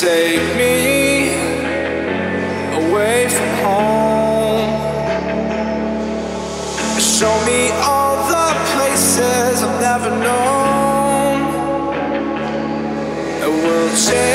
take me away from home. Show me all the places I've never known. It will change.